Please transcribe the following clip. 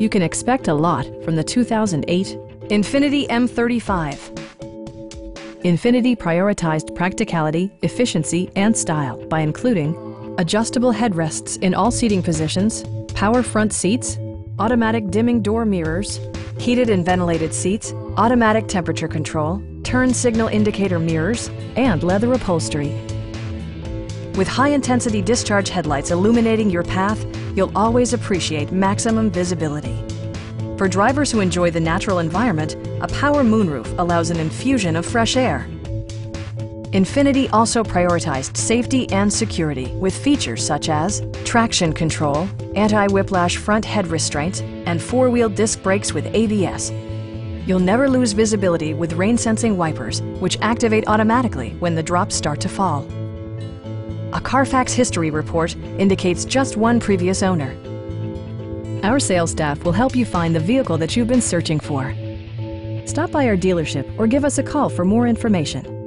You can expect a lot from the 2008 Infiniti M35. Infiniti prioritized practicality, efficiency, and style by including adjustable headrests in all seating positions, power front seats, automatic dimming door mirrors, heated and ventilated seats, automatic temperature control, turn signal indicator mirrors, and leather upholstery. With high-intensity discharge headlights illuminating your path, you'll always appreciate maximum visibility. For drivers who enjoy the natural environment, a power moonroof allows an infusion of fresh air. Infiniti also prioritized safety and security with features such as traction control, anti-whiplash front head restraints, and four-wheel disc brakes with ABS. You'll never lose visibility with rain-sensing wipers, which activate automatically when the drops start to fall. A Carfax history report indicates just one previous owner. Our sales staff will help you find the vehicle that you've been searching for. Stop by our dealership or give us a call for more information.